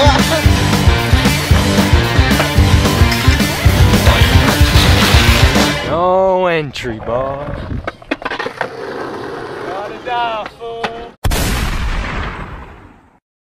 no entry, boy. Gotta die, fool.